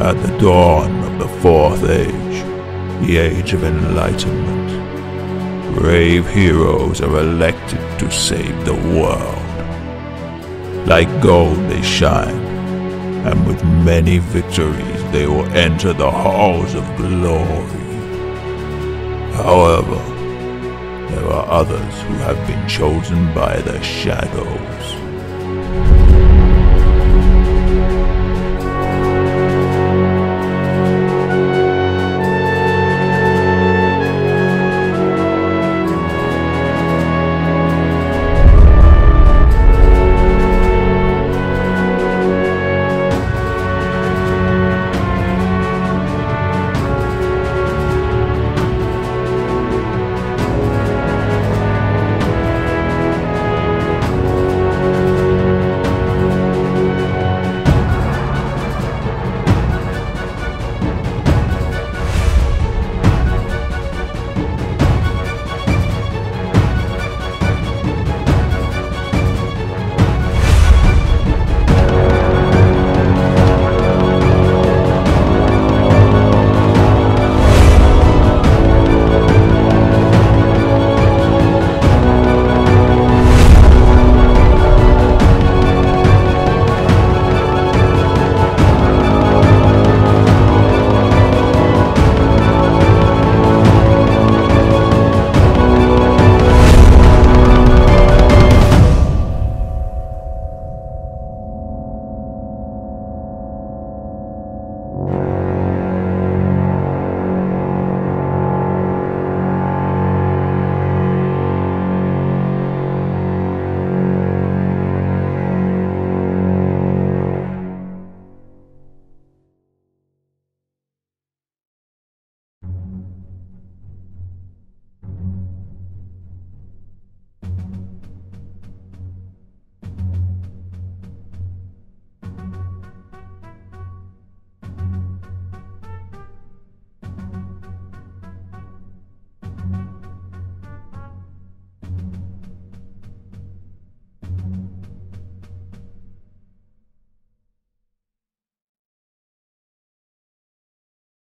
At the dawn of the Fourth Age, the Age of Enlightenment, brave heroes are elected to save the world. Like gold they shine, and with many victories they will enter the halls of glory. However, there are others who have been chosen by the shadows.